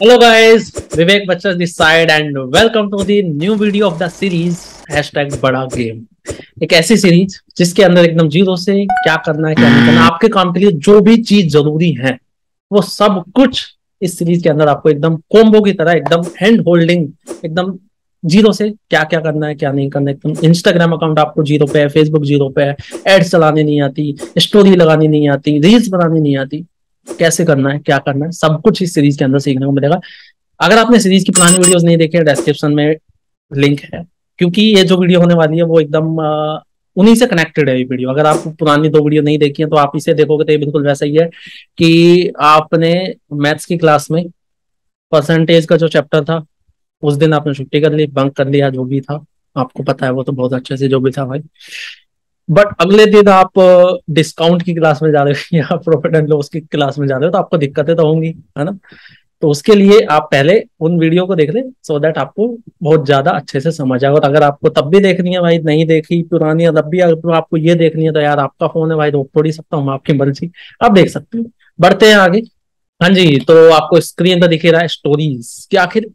Guys, Vivek Bachchan this side and welcome to the new video of the series hashtag बड़ा game एक ऐसी series जिसके अंदर एकदम ज़ीरो से क्या करना है क्या नहीं करना आपके काम के लिए जो भी चीज़ ज़रूरी है वो सब कुछ इस सीरीज़ के अंदर आपको एकदम कोम्बो की तरह एकदम हैंड होल्डिंग एकदम ज़ीरो से क्या क्या करना है क्या नहीं करना है एकदम इंस्टाग्राम अकाउंट आपको ज़ीरो पे है फेसबुक ज़ीरो पे है एड्स चलानी नहीं आती स्टोरी लगानी नहीं आती रील्स बनानी नहीं आती। कैसे करना है, क्या करना है, सब कुछ इस सीरीज़ के अंदर सीखने को मिलेगा। अगर आपने सीरीज़ की पुरानी वीडियोस नहीं देखे डिस्क्रिप्शन में लिंक है, क्योंकि ये जो वीडियो होने वाली है, वो एकदम उन्हीं से कनेक्टेड है ये वीडियो अगर आप पुरानी दो वीडियो नहीं देखी है तो आप इसे देखोगे तो ये बिल्कुल वैसा ही है कि आपने मैथ्स की क्लास में परसेंटेज का जो चैप्टर था, उस दिन आपने छुट्टी कर ली बंक कर लिया, जो भी था, आपको पता है वो तो बहुत अच्छे से, जो भी था भाई। बट अगले दिन आप डिस्काउंट की क्लास में जा रहे हो या प्रॉफिट एंड लॉस की क्लास में जा रहे हो तो आपको दिक्कतें तो होंगी, है ना? तो उसके लिए आप पहले उन वीडियो को देख लें सो दैट आपको बहुत ज़्यादा अच्छे से समझ आएगा। अगर आपको तब भी देखनी है भाई, नहीं देखी, पुरानी तब भी अगर तो आपको ये देखनी है तो यार आपका फ़ोन है भाई रोक थोड़ी सकता हूँ, आपकी मर्ज़ी। आप देख सकते हो। बढ़ते हैं आगे। हाँ जी तो आपको स्क्रीन पर दिखे रहा है स्टोरीज कि आखिर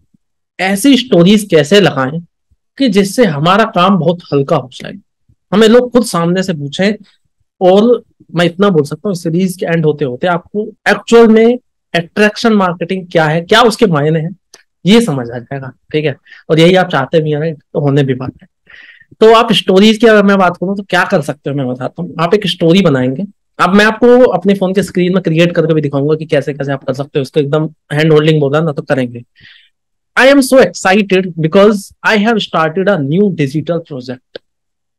ऐसी स्टोरीज कैसे लगाएँ कि जिससे हमारा काम बहुत हल्का हो जाए? हमें लोग खुद सामने से पूछे और मैं इतना बोल सकता हूँ सीरीज़ के एंड होते होते आपको एक्चुअल में अट्रैक्शन मार्केटिंग क्या है, क्या उसके मायने हैं, ये समझ आ जाएगा, ठीक है? और यही आप चाहते भी हैं तो होने भी बात है। तो आप स्टोरीज की अगर मैं बात करूँ तो क्या कर सकते हो मैं बताता हूँ। आप एक स्टोरी बनाएँगे। अब मैं आपको अपने फ़ोन के स्क्रीन में क्रिएट करके भी दिखाऊँगा कि कैसे कैसे आप कर सकते हो। इसको एकदम हैंड होल्डिंग बोला ना तो करेंगे। I am so excited because I have started a new digital project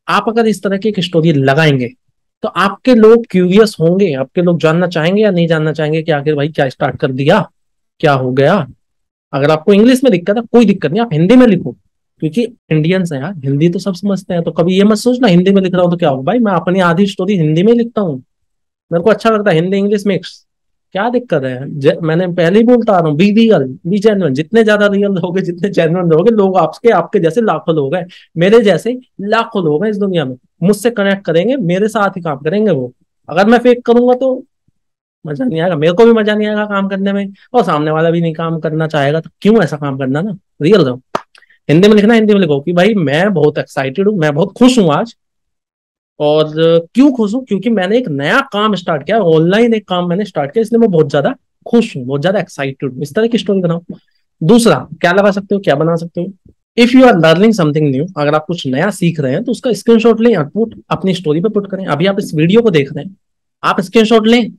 आप अगर इस तरह की एक स्टोरी लगाएँगे तो आपके लोग क्यूरियस होंगे, आपके लोग जानना चाहेंगे या नहीं जानना चाहेंगे कि आखिर भाई क्या स्टार्ट कर दिया, क्या हो गया। अगर आपको इंग्लिश में दिक्कत है, कोई दिक्कत नहीं, आप हिंदी में लिखो, क्योंकि इंडियंस है यार, हिंदी तो सब समझते हैं तो कभी ये मत सोचना, हिंदी में लिख रहा हूँ तो क्या होगा? भाई मैं अपनी आधी स्टोरी हिंदी में लिखता हूँ। मेरे को अच्छा लगता है, हिंदी इंग्लिश मिक्स क्या दिक्कत है? मैंने पहले ही बोलता आ रहा हूँ बी रियल बी जेनुअन जितने ज़्यादा रियल रहोगे जितने जेनुअन रहोगे लोग आपके आपके जैसे लाखों लोग हैं, मेरे जैसे लाखों लोग हैं इस दुनिया में। मुझसे कनेक्ट करेंगे, मेरे साथ ही काम करेंगे वो। अगर मैं फेक करूँगा तो मज़ा नहीं आएगा, मेरे को भी मज़ा नहीं आएगा काम करने में, और सामने वाला भी नहीं काम करना चाहेगा तो क्यों ऐसा काम करना ना? रियल रहो। हिंदी में लिखना, हिंदी में लिखो कि भाई मैं बहुत एक्साइटेड हूँ, मैं बहुत खुश हूँ आज और क्यों खुश हूँ? क्योंकि मैंने एक नया काम स्टार्ट किया ऑनलाइन एक काम मैंने स्टार्ट किया, इसलिए मैं बहुत ज़्यादा खुश हूँ, बहुत ज़्यादा एक्साइटेड हूँ। इस तरह की स्टोरी बनाऊ। दूसरा, क्या लगा सकते हो, क्या बना सकते हो? If you are learning something new अगर आप कुछ नया सीख रहे हैं तो उसका स्क्रीनशॉट लें पुट अपनी स्टोरी पे पुट करें। अभी आप इस वीडियो को देख रहे हैं, आप स्क्रीनशॉट लें,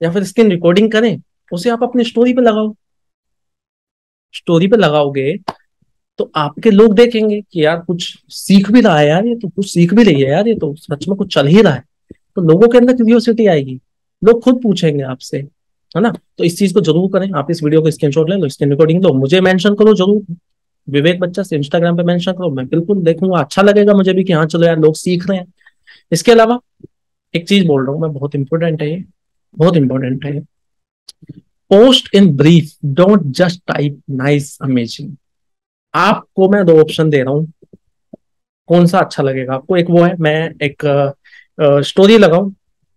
या फिर स्क्रीन रिकॉर्डिंग करें, उसे आप अपनी स्टोरी पे लगाओ। स्टोरी पे लगाओगे तो आपके लोग देखेंगे कि यार कुछ सीख भी रहा है यार ये तो कुछ सीख भी रही है यार ये तो सच में कुछ चल ही रहा है। तो लोगों के अंदर क्यूरियोसिटी आएगी। लोग खुद पूछेंगे आपसे, है ना? तो इस चीज़ को ज़रूर करें। आप इस वीडियो को स्क्रीनशॉट ले लो स्क्रीन रिकॉर्डिंग लो मुझे मेंशन करो ज़रूर। विवेक बच्चा से इंस्टाग्राम पे मेंशन करो। मैं बिल्कुल देखूँगा। अच्छा लगेगा मुझे भी कि हाँ चलो यार, लोग सीख रहे हैं। इसके अलावा एक चीज़ बोल रहा हूँ मैं, बहुत इंपॉर्टेंट है ये। बहुत इंपॉर्टेंट है। Post in brief don't just type nice amazing आपको मैं दो ऑप्शन दे रहा हूँ। कौन सा अच्छा लगेगा? आपको एक वो है, मैं एक स्टोरी लगाऊँ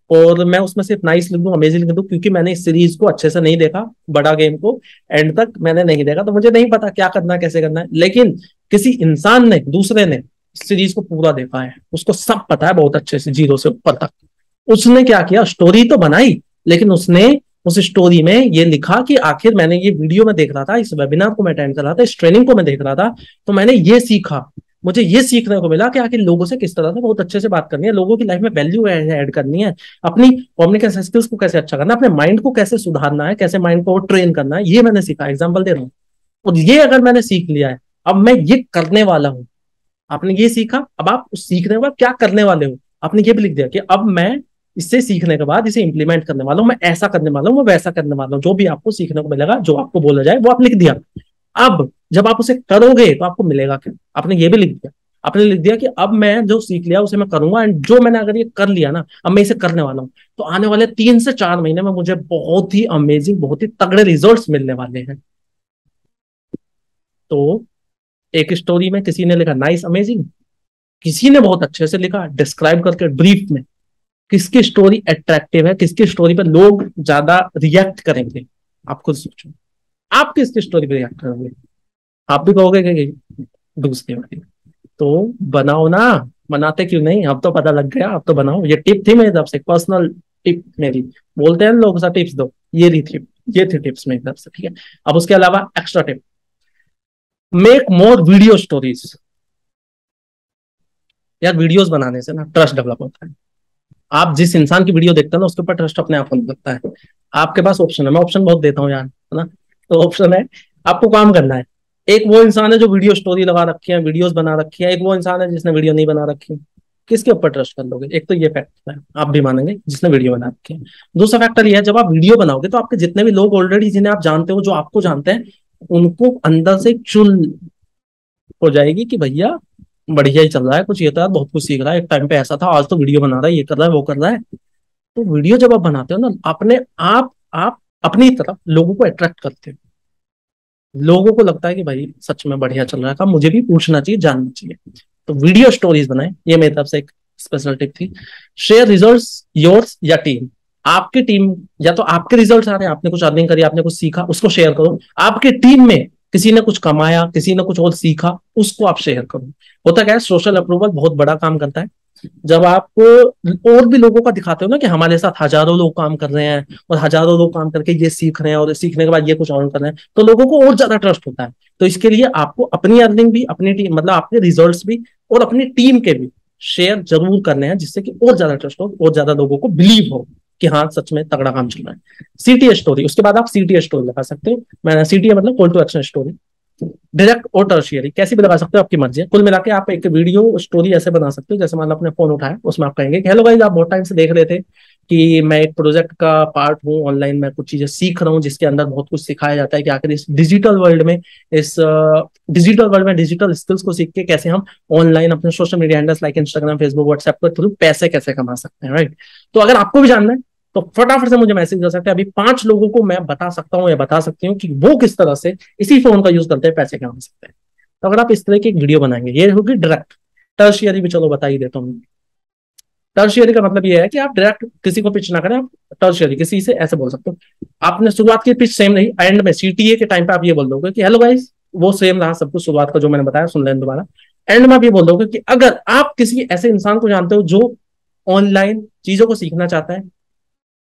और मैं उसमें सिर्फ़ नाइस लिख दूँ अमेजिंग लिख दूँ, क्योंकि मैंने इस सीरीज़ को अच्छे से नहीं देखा, बड़ा गेम को। एंड तक मैंने नहीं देखा तो मुझे नहीं पता क्या करना कैसे करना है। लेकिन किसी इंसान ने, दूसरे ने सीरीज़ को पूरा देखा है। उसको सब पता है बहुत अच्छे से, ज़ीरो से ऊपर तक। उसने क्या किया? स्टोरी तो बनाई, लेकिन उसने उस स्टोरी में ये लिखा कि आखिर मैंने ये वीडियो में देख रहा था, इस वेबिनार को मैं अटेंड कर रहा था, इस ट्रेनिंग को मैं देख रहा था तो मैंने ये सीखा। मुझे ये सीखने को मिला कि आखिर लोगों से किस तरह से बहुत अच्छे से बात करनी है, लोगों की लाइफ में वैल्यू ऐड करनी है, अपनी कम्युनिकेशन स्किल्स को कैसे अच्छा करना है, अपने माइंड को कैसे सुधारना है, कैसे माइंड को ट्रेन करना है, ये मैंने सीखा एग्ज़ाम्पल दे रहा हूँ। और ये अगर मैंने सीख लिया है, अब मैं ये करने वाला हूँ। आपने ये सीखा, अब आप सीखने के बाद क्या करने वाले हो? आपने ये भी लिख दिया कि अब मैं इससे सीखने के बाद, इसे इंप्लीमेंट करने वाला हूँ मैं ऐसा करने वाला हूँ, मैं वैसा करने वाला हूँ, जो भी आपको सीखने को मिलेगा, जो आपको बोला जाए, वो आप लिख दिया। अब, जब आप उसे करोगे तो आपको मिलेगा क्या? आपने ये भी लिख दिया। आपने लिख दिया कि अब मैं जो सीख लिया, उसे मैं करूँगा एंड जो मैंने अगर ये कर लिया ना, अब मैं इसे करने वाला हूँ। तो आने वाले तीन से चार महीने में मुझे बहुत ही अमेजिंग बहुत ही तगड़े रिजल्ट्स मिलने वाले हैं। तो एक स्टोरी में किसी ने लिखा नाइस अमेजिंग किसी ने बहुत अच्छे से लिखा डिस्क्राइब करके ब्रीफ में। किसकी स्टोरी अट्रैक्टिव है, किसकी स्टोरी पर लोग ज़्यादा रिएक्ट करेंगे? आप खुद सोचो। आप किसकी स्टोरी पर रिएक्ट करोगे? आप भी कहोगे कि दूसरी वाली। तो बनाओ ना। बनाते क्यों नहीं? अब तो पता लग गया। अब तो बनाओ। ये टिप थी मेरी तरफ़ से। पर्सनल टिप मेरी। बोलते हैं लोग सा टिप्स दो। ये रही थी ये थी टिप्स मेरी तरफ़ से, ठीक है? अब उसके अलावा extra tip make more video stories यार वीडियोस बनाने से ना ट्रस्ट डेवलप होता है। आप जिस इंसान की वीडियो देखते हैं ना, उसके ऊपर ट्रस्ट अपने आप होने लगता है। आपके पास ऑप्शन है, मैं ऑप्शन बहुत देता हूँ यार, है ना? तो ऑप्शन है, आपको काम करना है। एक वो इंसान है जो वीडियो स्टोरी लगा रखी है वीडियोस बना रखी है, एक वो इंसान है जिसने वीडियो नहीं बना रखी। है किसके ऊपर ट्रस्ट कर लोगे? एक तो ये फैक्टर है, आप भी मानेंगे, जिसने वीडियो बना रखी है। दूसरा फैक्टर ये है, जब आप वीडियो बनाओगे तो आपके जितने भी लोग ऑलरेडी जिन्हें आप जानते हो, जो आपको जानते हैं, उनको अंदर से चुन हो जाएगी कि भैया बढ़िया ही चल रहा है, कुछ ये तो यार बहुत कुछ सीख रहा है। एक टाइम पे ऐसा था, आज तो वीडियो बना रहा है, ये कर रहा है, वो कर रहा है। तो वीडियो जब आप बनाते हो ना, अपने आप आप अपनी तरफ़ लोगों को अट्रैक्ट करते हो। लोगों को लगता है कि भाई, सच में बढ़िया चल रहा है काम मुझे भी पूछना चाहिए, जानना चाहिए। तो वीडियो स्टोरीज बनाए, ये मेरी तरफ़ से एक स्पेशल टिप थी। शेयर रिज़ल्ट योर्स या टीम आपकी टीम या तो आपके रिज़ल्ट आ रहे हैं, आपने कुछ अर्निंग करी, आपने कुछ सीखा, उसको शेयर करो। आपके टीम में किसी ने कुछ कमाया, किसी ने कुछ और सीखा, उसको आप शेयर करो। होता क्या है सोशल अप्रूवल बहुत बड़ा काम करता है। जब आप और भी लोगों का दिखाते हो ना कि हमारे साथ हज़ारों लोग काम कर रहे हैं और हज़ारों लोग काम करके ये सीख रहे हैं और सीखने के बाद ये कुछ और कर रहे हैं तो लोगों को और ज़्यादा ट्रस्ट होता है। तो इसके लिए आपको अपनी अर्निंग भी, अपनी टीम मतलब अपने रिज़ल्ट भी और अपनी टीम के भी शेयर ज़रूर करने हैं जिससे कि और ज़्यादा ट्रस्ट हो, और ज़्यादा लोगों को बिलीव हो। कि हाँ सच में तगड़ा काम चल रहा है। सीटीए स्टोरी उसके बाद आप सीटीए स्टोरी लगा सकते हो। मैं सीटीए मतलब call to action story direct और टर्शियरी कैसी भी लगा सकते हो आपकी मर्ज़ी है। कुल मिला के आप एक वीडियो स्टोरी ऐसे बना सकते हो, जैसे मान लो अपने फ़ोन उठाया, उसमें आप कहेंगे हेलो भाई आप बहुत टाइम से देख रहे थे कि मैं एक प्रोजेक्ट का पार्ट हूँ ऑनलाइन मैं कुछ चीज़ें सीख रहा हूँ, जिसके अंदर बहुत कुछ सिखाया जाता है कि आखिर इस डिजिटल वर्ल्ड में, इस डिजिटल वर्ल्ड में डिजिटल स्किल्स को सीख के कैसे हम ऑनलाइन अपने social media handles like Instagram Facebook WhatsApp के थ्रू पैसे कैसे कमा सकते हैं राइट तो अगर आपको भी जानना है तो फटाफट से मुझे मैसेज कर सकते हैं। अभी पाँच लोगों को मैं बता सकता हूँ या बता सकती हूँ कि वो किस तरह से इसी फ़ोन का यूज़ करते हैं, पैसे कमा सकते हैं। तो अगर आप इस तरह की वीडियो बनाएँगे, ये होगी डायरेक्ट टर्शियरी भी चलो बता ही देता हूँ टर्शियरी का मतलब ये है कि आप डायरेक्ट किसी को पिच ना करें, आप टर्शियरी किसी से ऐसे बोल सकते हो। आपने शुरुआत की पिच सेम नहीं एंड में सीटीए के टाइम पे आप ये बोल दोगे कि, हेलो गाइस वो सेम रहा, सब कुछ शुरुआत का जो मैंने बताया, सुन लें दोबारा। एंड में आप ये बोल दोगे कि, अगर आप किसी ऐसे इंसान को जानते हो जो ऑनलाइन चीज़ों को सीखना चाहता है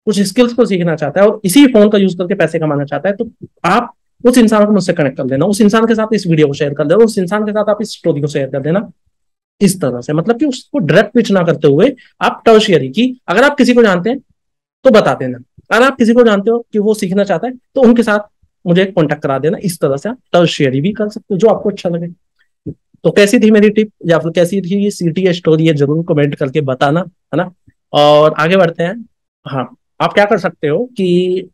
कुछ स्किल्स को सीखना चाहता है और इसी फ़ोन का यूज़ करके पैसे कमाना चाहता है तो आप उस इंसान को मुझसे कनेक्ट कर देना उस इंसान के साथ इस वीडियो को शेयर कर देना उस इंसान के साथ आप इस स्टोरी को शेयर कर देना। इस तरह से मतलब कि उसको डायरेक्ट पिच ना करते हुए आप टर्शियरी की, अगर आप किसी को जानते हैं तो बता देना। अगर आप किसी को जानते हो कि वो सीखना चाहता है तो उनके साथ मुझे कॉन्टेक्ट करा देना। इस तरह से आप टर्शियरी भी कर सकते हो, जो आपको अच्छा लगे। तो कैसी थी मेरी टिप या फिर कैसी थी ये सीटी स्टोरी है ज़रूर कमेंट करके बताना, है ना? और आगे बढ़ते हैं। हाँ। आप क्या कर सकते हो कि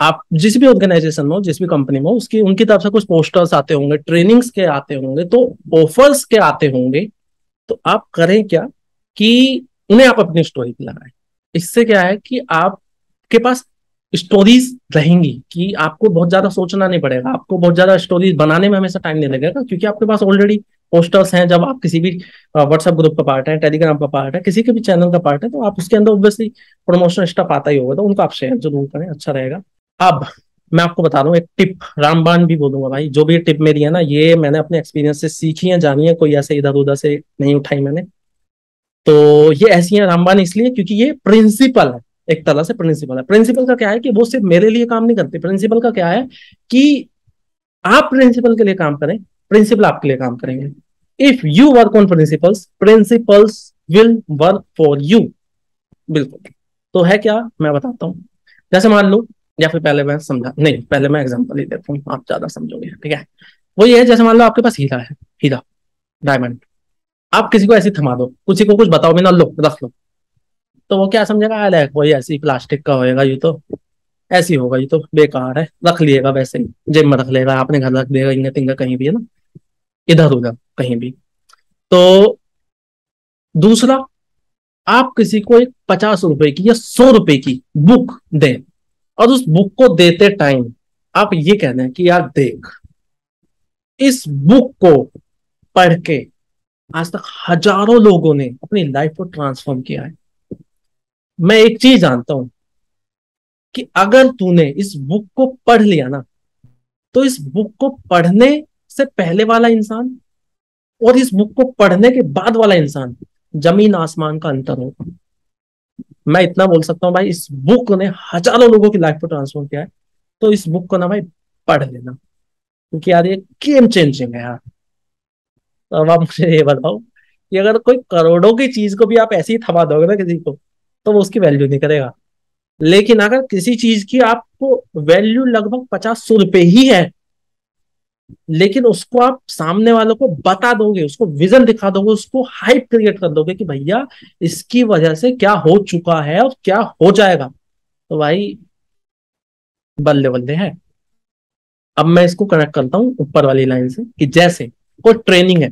आप जिस भी ऑर्गेनाइजेशन में हो, जिस भी कंपनी में हो, उसकी, उनकी तरफ़ से कुछ पोस्टर्स आते होंगे ट्रेनिंग्स के आते होंगे तो ऑफर्स के आते होंगे। तो आप करें क्या कि उन्हें आप अपनी स्टोरी लगाएँ। इससे क्या है कि आपके पास स्टोरीज रहेंगी कि आपको बहुत ज़्यादा सोचना नहीं पड़ेगा, आपको बहुत ज़्यादा स्टोरीज बनाने में हमेशा टाइम नहीं लगेगा, क्योंकि आपके पास ऑलरेडी पोस्टर्स हैं, जब आप किसी भी व्हाट्सएप ग्रुप का पार्ट है टेलीग्राम का पार्ट है, किसी के भी चैनल का पार्ट है तो आप उसके अंदर ऑब्वियसली प्रमोशन स्टफ़ आता ही होगा तो उनको आप शेयर ज़रूर करें अच्छा रहेगा। अब मैं आपको बता दूँ एक टिप रामबान भी बोलूँगा भाई, जो भी टिप मेरी है ना, ये मैंने अपने एक्सपीरियंस से सीखी है, जानी है, कोई ऐसे इधर उधर से नहीं उठाई मैंने। तो ये ऐसी है रामबान इसलिए क्योंकि ये प्रिंसिपल है, एक तरह से प्रिंसिपल है। प्रिंसिपल का क्या है कि वो सिर्फ़ मेरे लिए काम नहीं करते। प्रिंसिपल का क्या है कि आप प्रिंसिपल के लिए काम करें प्रिंसिपल आपके लिए काम करेंगे। If you work on principles principles will work for you बिल्कुल। तो है क्या? मैं बताता हूँ। जैसे मान लो, या फिर पहले मैं समझा, नहीं, पहले मैं एग्जांपल ही देता हूँ, आप ज़्यादा समझोगे, ठीक है? वो ये है, जैसे मान लो आपके पास हीरा है, हीरा डायमंड आप किसी को ऐसे थमा दो, किसी को कुछ बताओ, बिना लो, रख लो। तो वो क्या समझेगा? अरे वही ऐसी प्लास्टिक का होएगा ये तो। ऐसी होगा ये तो बेकार है, रख लिएगा वैसे ही जेब में रख लेगा, आपने घर रख देगा इंगे तिंगा कहीं भी, है ना? इधर उधर कहीं भी। तो दूसरा, आप किसी को एक पचास रुपए की या सौ रुपए की बुक दें और उस बुक को देते टाइम आप ये कहते हैं कि यार देख, इस बुक को पढ़ के आज तक हज़ारों लोगों ने अपनी लाइफ को ट्रांसफॉर्म किया है। मैं एक चीज़ जानता हूँ कि अगर तूने इस बुक को पढ़ लिया ना तो इस बुक को पढ़ने से पहले वाला इंसान और इस बुक को पढ़ने के बाद वाला इंसान, ज़मीन आसमान का अंतर होगा मैं इतना बोल सकता हूँ भाई, इस बुक ने हज़ारों लोगों की लाइफ को ट्रांसफॉर्म किया है। तो इस बुक को ना भाई, पढ़ लेना। क्योंकि यार ये गेम चेंजिंग है यार। तो अब आप मुझे ये बताओ कि अगर कोई करोड़ों की चीज़ को भी आप ऐसे ही थमा दोगे ना किसी को तो वो उसकी वैल्यू नहीं करेगा। लेकिन अगर किसी चीज़ की आपको वैल्यू लगभग पचास सौ रुपए ही है लेकिन उसको आप सामने वालों को बता दोगे, उसको विजन दिखा दोगे, उसको हाइप क्रिएट कर दोगे कि भैया इसकी वजह से क्या हो चुका है और क्या हो जाएगा। तो भाई, बल्ले बल्ले है। अब मैं इसको कनेक्ट करता हूँ ऊपर वाली लाइन से कि जैसे कोई ट्रेनिंग है,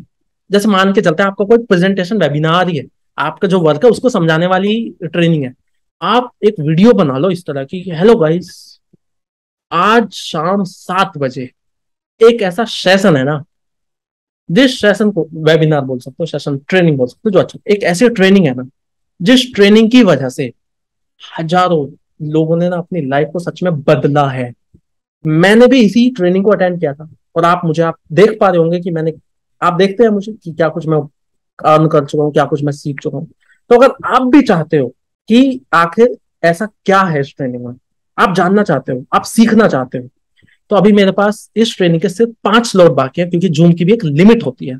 जैसे मान के चलते हैं आपका कोई प्रेजेंटेशन वेबिनार ही है, आपका जो वर्क है उसको समझाने वाली ट्रेनिंग है। आप एक वीडियो बना लो इस तरह की हेलो गाइस आज शाम सात बजे एक ऐसा सेशन है ना, जिस सेशन को वेबिनार बोल सकते हो सेशन ट्रेनिंग बोल सकते हो, जो अच्छा एक ऐसी ट्रेनिंग है ना, जिस ट्रेनिंग की वजह से हज़ारों लोगों ने ना अपनी लाइफ को सच में बदला है। मैंने भी इसी ट्रेनिंग को अटेंड किया था, और आप मुझे, आप देख पा रहे होंगे कि मैंने, आप देखते हैं मुझे कि क्या कुछ मैं अर्न कर चुका हूँ, क्या कुछ मैं सीख चुका हूँ। तो अगर आप भी चाहते हो कि आखिर ऐसा क्या है इस ट्रेनिंग में, आप जानना चाहते हो, आप सीखना चाहते हो तो अभी मेरे पास इस ट्रेनिंग के सिर्फ़ पाँच स्लॉट बाकी है, क्योंकि जूम की भी एक लिमिट होती है।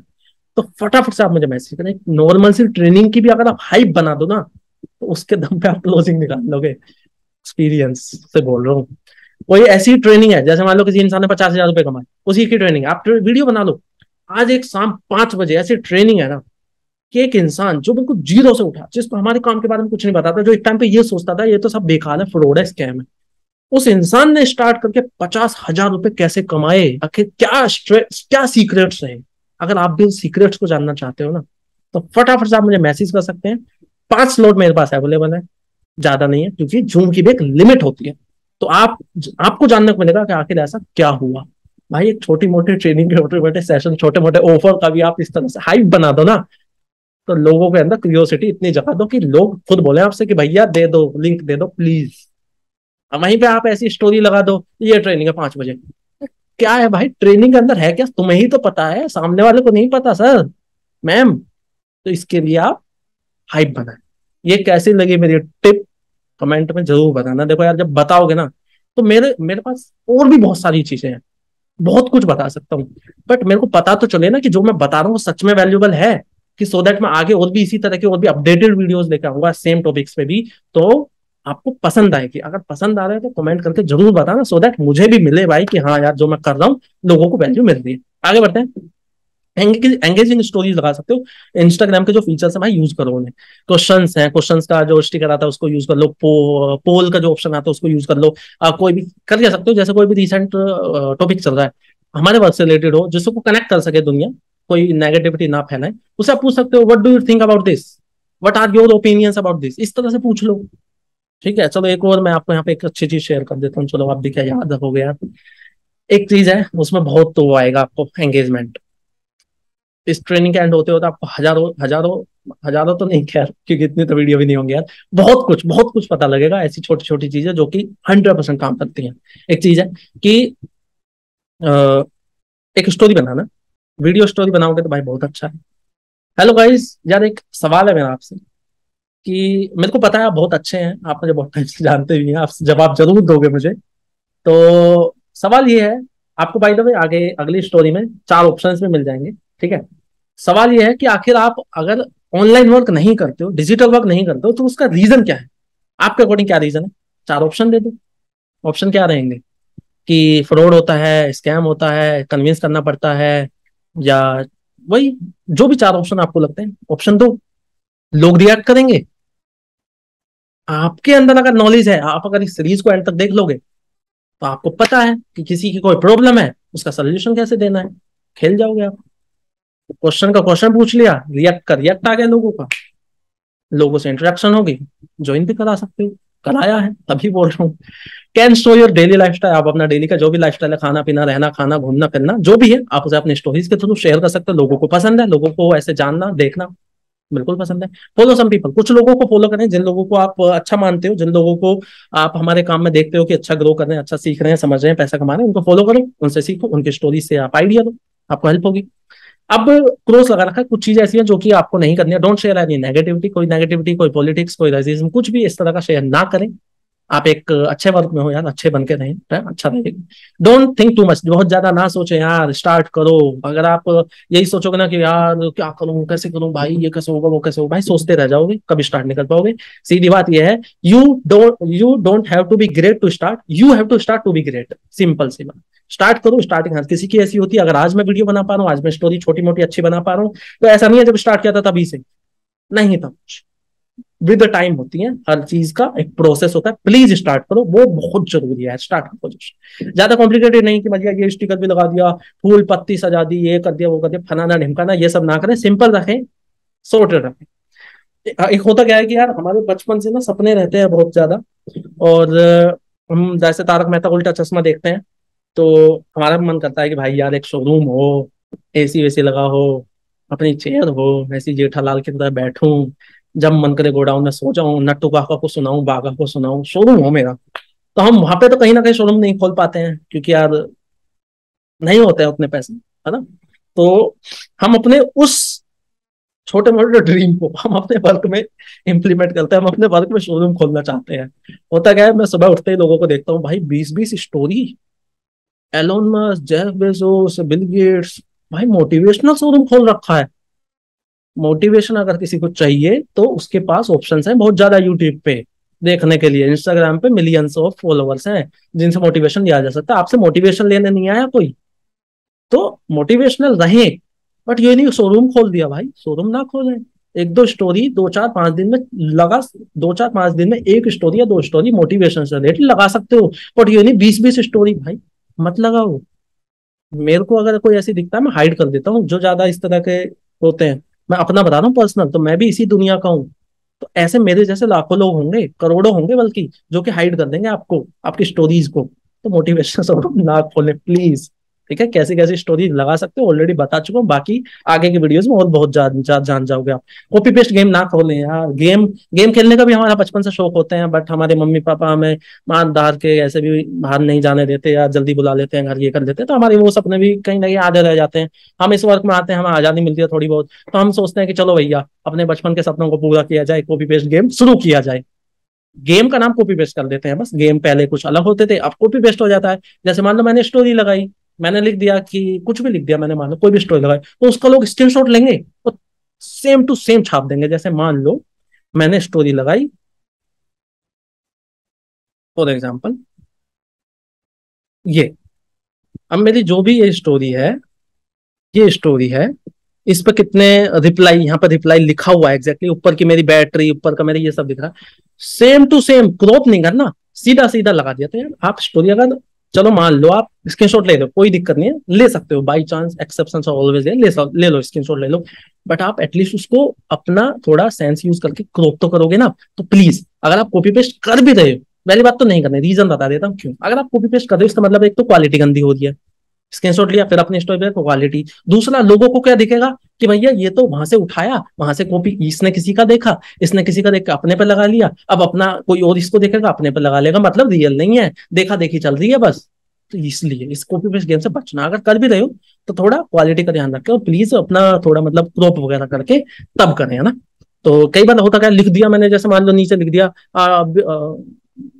तो फटाफट से आप मुझे मैसेज करें। नॉर्मल सी ट्रेनिंग की भी अगर आप हाइप बना दो ना तो उसके दम पे आप क्लोजिंग निकाल लोगे। एक्सपीरियंस से बोल रहा हूँ। कोई ऐसी ट्रेनिंग है, जैसे मान लो किसी इंसान ने पचास हज़ार रुपए कमाए, उसी की ट्रेनिंग आप वीडियो बना लो। आज एक शाम पाँच बजे ऐसी ट्रेनिंग है ना, कि एक इंसान जो बिल्कुल ज़ीरो से उठा, जिसको हमारे काम के बारे में कुछ नहीं बताता जो एक टाइम पे ये सोचता था, ये तो सब बेकार है, फ्रॉड है स्कैम है। उस इंसान ने स्टार्ट करके पचास हज़ार रुपए कैसे कमाए? आखिर क्या क्या सीक्रेट्स है? अगर आप भी सीक्रेट्स को जानना चाहते हो ना तो फटाफट से आप मुझे मैसेज कर सकते हैं। पाँच स्लॉट मेरे पास अवेलेबल है, ज़्यादा नहीं है, क्योंकि जूम की भी एक लिमिट होती है। तो आप, आपको जानने को मिलेगा कि आखिर ऐसा क्या हुआ। भाई, एक छोटी मोटी ट्रेनिंग के छोटे मोटे सेशन छोटे मोटे ऑफ़र का भी आप इस तरह से हाइप बना दो ना तो लोगों के अंदर क्यूरियोसिटी इतनी जगा दो कि लोग खुद बोले आपसे कि भैया दे दो लिंक दे दो प्लीज़ वहीं पे आप ऐसी स्टोरी लगा दो ये ट्रेनिंग है पाँच बजे। क्या है भाई? ट्रेनिंग के अंदर है क्या? तुम्हें ही तो पता है। सामने वाले को नहीं पता सर मैम तो इसके लिए आप हाइप बनाए। ये कैसी लगी मेरी टिप कमेंट में ज़रूर बताना। देखो यार, जब बताओगे ना तो मेरे मेरे पास और भी बहुत सारी चीज़ें हैं। बहुत कुछ बता सकता हूँ। बट मेरे को पता तो चले ना कि जो मैं बता रहा हूँ वो सच में वैल्यूबल है कि सो so दैट मैं आगे और भी इसी तरह के और भी अपडेटेड वीडियोस लेकर आऊँगा सेम टॉपिक्स पे भी। तो आपको पसंद आएगी अगर पसंद आ रहा है तो कमेंट करके ज़रूर बताना सो दैट मुझे भी मिले भाई कि हाँ यार जो मैं कर रहा हूँ लोगों को वैल्यू मिल रही है। आगे बढ़ते हैं। एंगेजिंग स्टोरीज लगा सकते हो। इंस्टाग्राम के जो फीचर्स है भाई यूज़ करो उन्हें। क्वेश्चन है क्वेश्चन का जो स्टिकर आता है उसको यूज़ कर लो। पो, पोल का जो ऑप्शन आता है उसको यूज़ कर लो। आ, कोई भी कर जा सकते हो जैसे कोई भी रिसेंट टॉपिक चल रहा है। हमारे वर्क से रिलेटेड हो जिसको कनेक्ट कर सके दुनिया कोई नेगेटिविटी ना फैलाए। उसे आप पूछ सकते हो what do you think about this what are your opinions about this इस तरह से पूछ लो। ठीक है चलो एक और मैं आपको यहाँ पे एक अच्छी चीज़ शेयर कर देता हूँ चलो आप भी क्या याद रखोगे यार एक चीज़ है उसमें बहुत तो आएगा आपको एंगेजमेंट इस ट्रेनिंग के एंड होते होते आपको हज़ारों हज़ारों हज़ारों तो नहीं खैर क्योंकि इतनी तो वीडियो भी नहीं होंगे यार। बहुत कुछ बहुत कुछ पता लगेगा ऐसी छोटी छोटी चीज़ें जो कि हंड्रेड परसेंट काम करती हैं। एक चीज़ है कि आ, एक स्टोरी बनाना। वीडियो स्टोरी बनाओगे तो भाई बहुत अच्छा है। हेलो गाइस यार एक सवाल है मेरा आपसे। कि मेरे को पता है आप बहुत अच्छे हैं, आप मुझे बहुत टाइम से जानते भी हैं, आप जवाब ज़रूर दोगे मुझे। तो सवाल ये है, आपको बाई द आगे अगली स्टोरी में चार ऑप्शंस में मिल जाएँगे, ठीक है? सवाल ये है कि आखिर आप अगर ऑनलाइन वर्क नहीं करते हो डिजिटल वर्क नहीं करते हो तो उसका रीजन क्या है? आपके अकॉर्डिंग क्या रीजन है? चार ऑप्शन दे दो। ऑप्शन क्या रहेंगे? कि फ्रॉड होता है स्कैम होता है कन्विंस करना पड़ता है, या वही, जो भी चार ऑप्शन आपको लगते हैं ऑप्शन दो, लोग रिएक्ट करेंगे? आपके अंदर अगर नॉलेज है, आप अगर इस सीरीज़ को एंड तक देख लोगे तो आपको पता है कि किसी की कोई प्रॉब्लम है, उसका सोल्यूशन कैसे देना है। खेल जाओगे आप। क्वेश्चन का क्वेश्चन पूछ लिया रिएक्ट कर रिएक्ट आ गया लोगों का। लोगों से इंटरेक्शन होगी ज्वाइन भी करा सकते हो। कराया है, तभी बोल रहा हूँ। Can stow your daily life आप अपना डेली का जो भी लाइफ है खाना पीना रहना, खाना, घूमना, फिरना, जो भी है, आप उसे अपने स्टोरीज के थ्रू शेयर कर सकते हो। लोगों को पसंद है, लोगों को ऐसे जानना, देखना। बिल्कुल पसंद है। फॉलो सम पीपल कुछ लोगों को फॉलो करें, जिन लोगों को आप अच्छा मानते हो, जिन लोगों को आप हमारे काम में देखते हो कि अच्छा ग्रो कर रहे हैं अच्छा सीख रहे हैं, समझ रहे हैं, पैसा कमा रहे हैं, उनको फॉलो करो, उनसे सीखो, उनकी स्टोरी से आप आइडिया दो आपको हेल्प होगी। अब क्रोस लगा रखा है, कुछ चीज़ें ऐसी हैं जो कि आपको नहीं करनी है। डोंट शेयर एनी नेगेटिविटी कोई नेगेटिविटी कोई पॉलिटिक्स कोई रेजिज्म कुछ भी इस तरह का शेयर ना करें। आप एक अच्छे वर्क में हो यार, अच्छे बन के रहें अच्छा रहेगा डोंट थिंक टू मच बहुत ज़्यादा ना सोचे यार स्टार्ट करो। अगर आप यही सोचोगे ना कि यार, क्या करूँ, कैसे करूँ, भाई ये कैसे होगा, वो कैसे होगा, भाई सोचते रह जाओगे, कभी स्टार्ट नहीं कर पाओगे। सीधी बात यह है you don't you don't have to be great to start you have to start to be great simple सी बात। स्टार्ट करो स्टार्टिंग हर किसी की ऐसी होती है, अगर आज मैं वीडियो बना पा रहा हूँ, आज मैं स्टोरी छोटी मोटी अच्छी बना पा रहा हूँ तो ऐसा नहीं है जब स्टार्ट किया था तभी से। नहीं था कुछ। विद टाइम होती है, हर चीज़ का एक प्रोसेस होता है। प्लीज़ स्टार्ट करो, वो बहुत ज़रूरी है स्टार्ट करो ज़्यादा कॉम्प्लिकेटेड नहीं कि भैया ये स्टिकर भी लगा दिया, फूल पत्ती सजा दी, ये कर दिया, वो कर दिया फनाना ढिमकाना, ये सब ना करें सिंपल रखें सोर्टेड रखें। एक होता क्या है कि यार, हमारे बचपन से ना सपने रहते हैं बहुत ज़्यादा, और हम जैसे तारक मेहता उल्टा चश्मा देखते हैं तो हमारा मन करता है कि भाई यार एक शोरूम हो एसी वेसी लगा हो, अपनी चेयर हो ऐसी जेठालाल की तरह बैठूं जब मन करे गोडाउन में सो जाऊँ नट्टू काका को सुनाऊं, बागा को सुनाऊं शोरूम हो मेरा। तो हम वहाँ पे तो कहीं ना कहीं शोरूम नहीं खोल पाते हैं, क्योंकि यार नहीं होते उतने पैसे, है ना? तो हम अपने उस छोटे मोटे ड्रीम को हम अपने वर्क में इम्प्लीमेंट करते हैं, हम अपने वर्क में शोरूम खोलना चाहते हैं। होता क्या है, मैं सुबह उठते ही लोगों को देखता हूँ, भाई बीस बीस story Elon Musk Jeff Bezos Bill Gates भाई मोटिवेशनल शोरूम खोल रखा है। मोटिवेशन अगर किसी को चाहिए तो उसके पास ऑप्शन है बहुत ज़्यादा यूट्यूब पे देखने के लिए इंस्टाग्राम पे मिलियंस ऑफ़ फॉलोअर्स हैं जिनसे मोटिवेशन लिया जा सकता है। आपसे मोटिवेशन लेने नहीं आया कोई। तो मोटिवेशनल रहे। बट ये नहीं शोरूम खोल दिया भाई शोरूम ना खोले। एक दो स्टोरी दो चार पाँच दिन में लगा, दो चार पाँच दिन में एक स्टोरी या दो स्टोरी मोटिवेशन से रिलेटेड लगा सकते हो। बट ये नहीं बीस बीस स्टोरी भाई, मत लगाओ। मेरे को अगर कोई ऐसी दिखता है, मैं हाइड कर देता हूँ, जो ज़्यादा इस तरह के होते हैं। मैं अपना बता रहा हूँ पर्सनल तो मैं भी इसी दुनिया का हूँ। तो ऐसे मेरे जैसे लाखों लोग होंगे, करोड़ों होंगे बल्कि, जो कि हाइड कर देंगे आपको, आपकी स्टोरीज को। तो मोटिवेशन सब ना खोले प्लीज़ ठीक है? कैसी कैसी स्टोरी लगा सकते हो? ऑलरेडी बता चुका हूँ। बाकी आगे की वीडियोस में और बहुत जान जा, जान जाओगे आप। कॉपी पेस्ट गेम ना खोलें यार। गेम गेम खेलने का भी हमारा बचपन से शौक होते हैं बट हमारे मम्मी पापा हमें मान दार के ऐसे भी बाहर नहीं जाने देते या जल्दी बुला लेते हैं घर ये कर देते हैं। तो हमारे वो सपने भी कहीं ना कहीं आधे रह जाते हैं। हम इस वर्क में आते हैं हमें आज़ादी मिलती है थोड़ी बहुत। तो हम सोचते हैं कि चलो भैया अपने बचपन के सपनों को पूरा किया जाए कॉपी पेस्ट गेम शुरू किया जाए। गेम का नाम कॉपी पेस्ट कर देते हैं बस। गेम पहले कुछ अलग होते थे अब कॉपी पेस्ट हो जाता है। जैसे मान लो मैंने स्टोरी लगाई। मैंने लिख दिया कि, कुछ भी लिख दिया मैंने, मान लो, कोई भी स्टोरी लगाई तो उसका लोग स्क्रीनशॉट लेंगे तो सेम टू सेम छाप देंगे। जैसे मान लो, मैंने स्टोरी लगाई। फॉर एग्ज़ाम्पल ये। अब मेरी जो भी ये स्टोरी है, ये स्टोरी है, इस पर कितने रिप्लाई यहाँ पर रिप्लाई लिखा हुआ है एग्जैक्टली ऊपर की मेरी बैटरी ऊपर का मेरा ये सब दिख रहा। है सेम टू सेम क्रॉप नहीं करना। सीधा सीधा लगा दिया। तो यार, आप स्टोरी अगर चलो मान लो आप स्क्रीनशॉट ले लो, कोई दिक्कत नहीं है, ले सकते हो बाई चांस एक्सेप्शन ऑलवेज ले ले लो स्क्रीनशॉट ले लो बट आप एटलीस्ट उसको अपना थोड़ा सेंस यूज़ करके क्रॉप तो करोगे ना तो प्लीज़ अगर आप कॉपी पेस्ट कर भी रहे हो, पहली बात तो नहीं करनी रीजन बता देता हूँ क्यों, अगर आप कॉपी पेस्ट कर रहे हो, इसका मतलब एक तो क्वालिटी गंदी हो रही है स्क्रीनशॉट लिया, फिर अपने स्टोरी पे क्वालिटी दूसरा, लोगों को क्या दिखेगा कि भैया ये तो वहाँ से उठाया, वहाँ से कॉपी इसने किसी का देखा, इसने किसी का देख, अपने पे लगा लिया, अब अपना कोई और इसको देखेगा, अपने पे लगा लेगा मतलब रियल नहीं है, देखा देखी चल रही है बस। तो इसलिए, इस कॉपी पेस्ट गेम से बचना, अगर कर भी रहे हो तो थोड़ा क्वालिटी का ध्यान रखें और प्लीज़ अपना थोड़ा मतलब क्रॉप वगैरह करके तब करें, है ना? तो कई बार होता क्या, लिख दिया मैंने, जैसे मान लो नीचे लिख दिया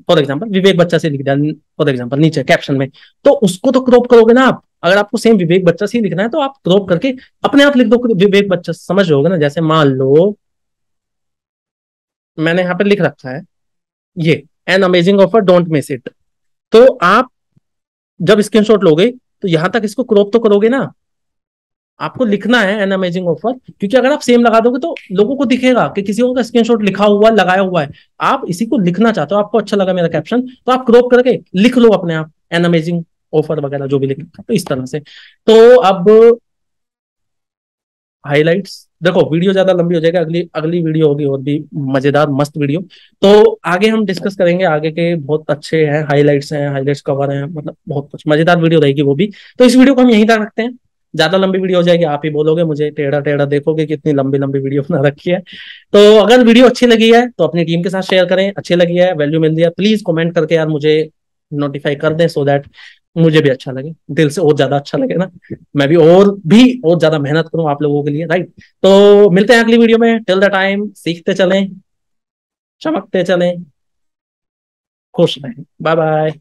फॉर एग्ज़ाम्पल विवेक बच्चा से लिख दिया फॉर एग्ज़ाम्पल नीचे कैप्शन में। तो उसको तो क्रॉप करोगे ना आप। अगर आपको सेम विवेक बच्चा से लिखना है तो आप क्रॉप करके अपने आप लिख दो विवेक बच्चा समझ रहे ना? जैसे मान लो, मैंने यहाँ पे लिख रखा है, ये an amazing offer don't miss it तो आप जब स्क्रीनशॉट लोगे तो यहाँ तक इसको क्रॉप तो करोगे ना? आपको लिखना है एन अमेजिंग ऑफ़र क्योंकि अगर आप सेम लगा दोगे तो लोगों को दिखेगा कि किसी का स्क्रीनशॉट लिखा हुआ, लगाया हुआ है। आप इसी को लिखना चाहते हो, आपको अच्छा लगा मेरा कैप्शन तो आप क्रॉप करके लिख लो अपने आप एन अमेजिंग ऑफ़र वगैरह जो भी लिखना तो इस तरह से। तो अब हाइलाइट्स देखो वीडियो ज़्यादा लंबी हो जाएगी, अगली अगली वीडियो होगी और भी मज़ेदार, मस्त वीडियो तो आगे हम डिस्कस करेंगे, आगे के बहुत अच्छे हैं हाईलाइट्स हैं हाइलाइट्स कवर हैं मतलब बहुत कुछ मज़ेदार वीडियो रहेगी वो भी। तो इस वीडियो को हम यहीं तक रखते हैं। ज़्यादा लंबी वीडियो हो जाएगी, आप ही बोलोगे मुझे, टेढ़ा टेढ़ा देखोगे कितनी लंबी लंबी वीडियो बना रखी है। तो अगर वीडियो अच्छी लगी है तो अपनी टीम के साथ शेयर करें, अच्छी लगी है वैल्यू मिल है प्लीज़ कमेंट करके यार मुझे नोटिफाई कर दें सो दैट मुझे भी अच्छा लगे, दिल से और ज़्यादा अच्छा लगे ना। मैं भी और भी और ज़्यादा मेहनत करूँ आप लोगों के लिए राइट तो मिलते हैं अगली वीडियो में। टिल द टाइम सीखते चलें, चमकते चलें, खुश रहें। Bye bye